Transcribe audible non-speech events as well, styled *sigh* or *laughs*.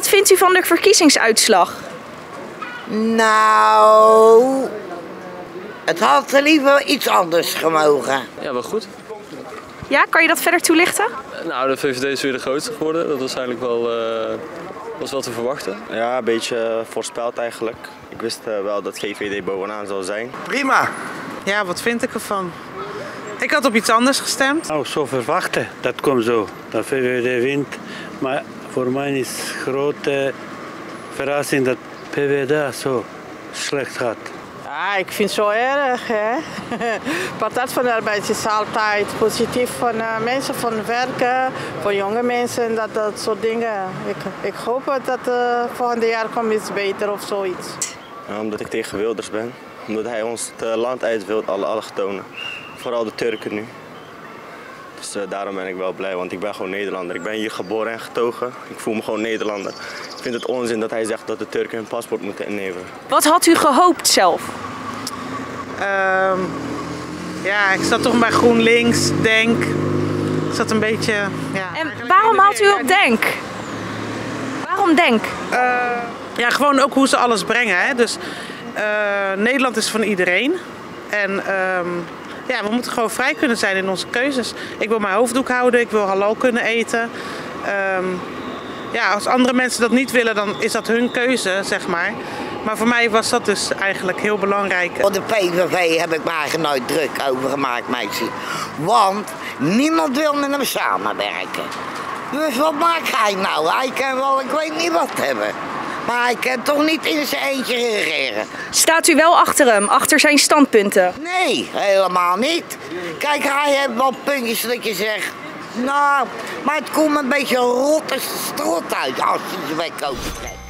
wat vindt u van de verkiezingsuitslag? Nou, het had liever iets anders gemogen. Ja, wel goed. Ja, kan je dat verder toelichten? Nou, de VVD is weer de grootste geworden. Dat was eigenlijk wel, eh, was wel te verwachten. Ja, een beetje voorspeld eigenlijk. Ik wist eh, wel dat GVD bovenaan zou zijn. Prima. Ja, wat vind ik ervan? Ik had op iets anders gestemd. Nou, zo verwachten, dat komt zo. Dat VVD wint. Maar voor mij is grote verrassing dat PvdA zo slecht gaat. Ja, ik vind het zo erg. Hè? *laughs* Partij van de Arbeid is altijd positief voor uh, mensen van werken, voor jonge mensen en dat, dat soort dingen. Ik, ik hoop dat uh, volgende jaar komt iets beter of zoiets. Ja, omdat ik tegen Wilders ben. Omdat hij ons het land uit wil, alle allochtonen. Vooral de Turken nu. Dus uh, daarom ben ik wel blij, want ik ben gewoon Nederlander. Ik ben hier geboren en getogen. Ik voel me gewoon Nederlander. Ik vind het onzin dat hij zegt dat de Turken hun paspoort moeten inleveren. Wat had u gehoopt zelf? Um, ja, ik zat toch bij GroenLinks, Denk. Ik zat een beetje... Ja, en waarom had u op Denk? Waarom Denk? Uh, ja, gewoon ook hoe ze alles brengen. Hè? Dus uh, Nederland is van iedereen. En um, ja, we moeten gewoon vrij kunnen zijn in onze keuzes. Ik wil mijn hoofddoek houden, ik wil halal kunnen eten. Um, ja, als andere mensen dat niet willen, dan is dat hun keuze, zeg maar. Maar voor mij was dat dus eigenlijk heel belangrijk. Voor de PVV heb ik eigenlijk nooit druk over gemaakt, meisje. Want niemand wil met hem samenwerken. Dus wat maakt hij nou? Hij kan wel, ik weet niet wat hebben. Maar hij kan toch niet in zijn eentje regeren. Staat u wel achter hem, achter zijn standpunten? Nee, helemaal niet. Kijk, hij heeft wel puntjes dat je zegt... Nou, maar het komt een beetje rot als de strot uit als je ze weg trekt.